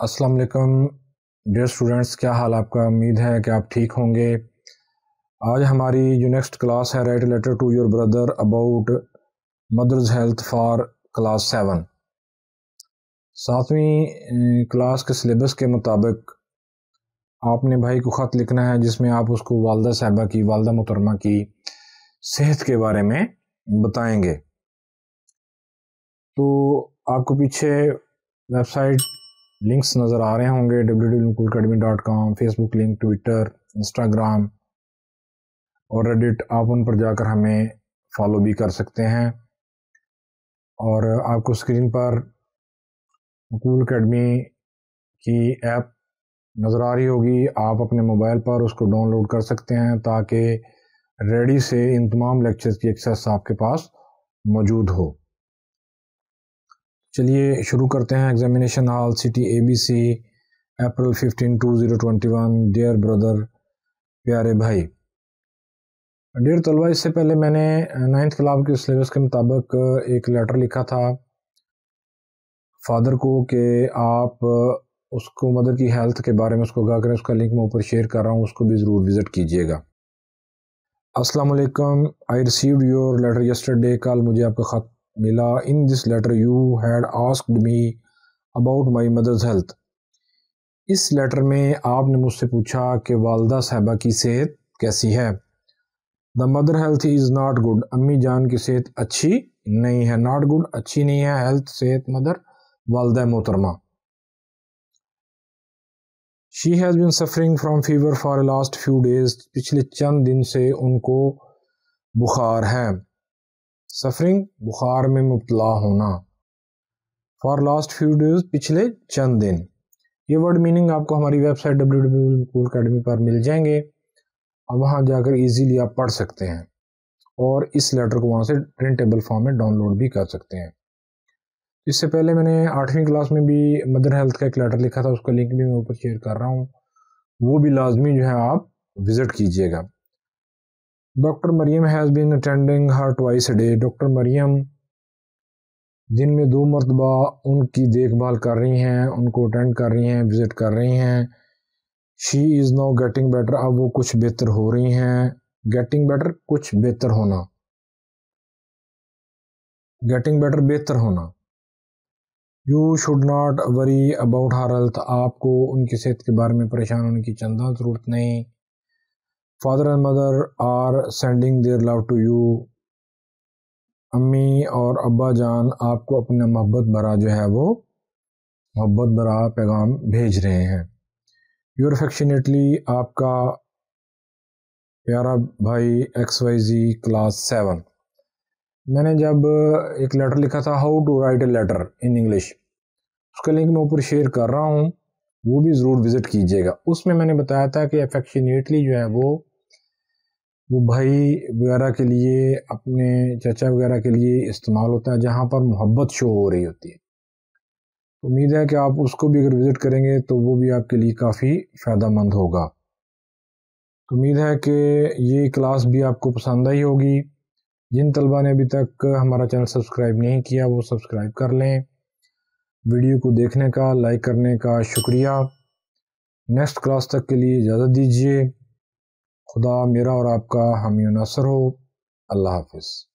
السلام علیکم dear students کیا حال آپ کا؟ امید ہے کہ آپ ٹھیک ہوں گے۔ آج ہماری جو نیکسٹ کلاس ہے write letter to your brother about mother's health for class seven ساتویں کلاس کے سلیبس کے مطابق آپ نے بھائی کو خط لکھنا ہے، جس میں آپ اس کو والدہ صاحبہ کی، والدہ محترمہ کی صحت کے بارے میں بتائیں گے۔ تو آپ کو پیچھے ویب سائٹ لنکس نظر آ رہے ہوں گے W W academy dot com Facebook link Twitter Instagram اور ریڈٹ آپ ان پر جا کر ہمیں فالو بھی کر سکتے ہیں۔ اور آپ کو اسکرین پر مقول اکیڈمی کی ایپ نظر آ رہی ہوگی۔ آپ اپنے موبائل پر اس کو ڈاؤن لوڈ کر سکتے ہیں تاکہ ریڈی سے ان تمام لیکچرز کی ایکسیس آپ کے پاس موجود ہو۔ چلیے، شروع کرتے ہیں examination hall city A B C April fifteen two zero twenty one dear brother پیارے بھائی ڈیئر طلبہ، اس سے پہلے میں نے نائنتھ کلاس کے سلیبس کے مطابق ایک لیٹر لکھا تھا۔ فادر کو کہ آپ اس کو مدر کی ہیلتھ کے بارے میں اس کو گا کریں، اس کا لنک میں اوپر شیئر کر رہا ہوں، اس کو بھی ضرور وزٹ کیجیے گا۔ السلام علیکم I received your letter yesterday کل مجھے آپ کا خط ملا in this letter you had asked me about my mother's health us letter میں آپ نے مجھ سے پوچھا کہ والدہ صاحبہ کی صحت کیسی ہے۔ The mother health is not good امی جان کی صحت اچھی نہیں ہے۔ ناٹ گڈ اچھی نہیں ہے۔ ہیلتھ صحت مدر، والدہ محترمہ۔ She has been suffering from fever for last few days پچھلے چند دن سے ان کو بخار ہے۔ سفرنگ بخار میں مبتلا ہونا۔ فار لاسٹ فیو ڈیز پچھلے چند دن۔ یہ ورڈ میننگ آپ کو ہماری website W W academy پر مل جائیں گے۔ اور وہاں جا کر ایزیلی آپ پڑھ سکتے ہیں۔ اور اس لیٹر کو وہاں سے پرنٹیبل فارم میں ڈاؤن لوڈ بھی کر سکتے ہیں۔ اس سے پہلے میں نے آٹھویں کلاس میں بھی مدر ہیلتھ کا ایک لیٹر لکھا تھا، اس کا لنک بھی میں اوپر شیئر کر رہا ہوں۔ وہ بھی لازمی جو ہے آپ وزٹ کیجیے گا۔ Doctor Maryam has been attending her twice a day doctor Maryam دن میں دو مرتبہ ان کی دیکھ بھال کر رہی ہیں، ان کو اٹینڈ کر رہی ہیں وزٹ کر رہی ہیں۔ شی از نو گیٹنگ بیٹر اب وہ کچھ بہتر ہو رہی ہیں۔ گیٹنگ بیٹر کچھ بہتر ہونا۔ گیٹنگ بیٹر بہتر ہونا۔ You should not worry about her health آپ کو ان کی صحت کے بارے میں پریشان ہونے کی چندہ ضرورت نہیں۔ Father and mother are sending their love to you امی اور ابا جان آپ کو اپنا محبت بھرا جو ہے وہ محبت بھرا پیغام بھیج رہے ہیں۔ یور افیکشنیٹلی آپ کا پیارا بھائی X Y Z class seven میں نے جب ایک لیٹر لکھا تھا how to write a letter in English اس کا لنک میں اوپر شیئر کر رہا ہوں، وہ بھی ضرور وزٹ کیجیے گا۔ اس میں میں نے بتایا تھا کہ افیکشنیٹلی جو ہے وہ وہ بھائی وغیرہ کے لیے اپنے چچا وغیرہ کے لیے استعمال ہوتا ہے جہاں پر محبت شو ہو رہی ہوتی ہے۔ امید ہے کہ آپ اس کو بھی اگر وزٹ کریں گے تو وہ بھی آپ کے لیے کافی فائدہ مند ہوگا۔ امید ہے کہ یہ کلاس بھی آپ کو پسند آئی ہوگی۔ جن طلبہ نے ابھی تک ہمارا چینل سبسکرائب نہیں کیا وہ سبسکرائب کر لیں۔ ویڈیو کو دیکھنے کا، لائک کرنے کا شکریہ۔ نیکسٹ کلاس تک کے لیے اجازت دیجیے خدا میرا اور آپ کا ہم نصر ہو۔ اللہ حافظ۔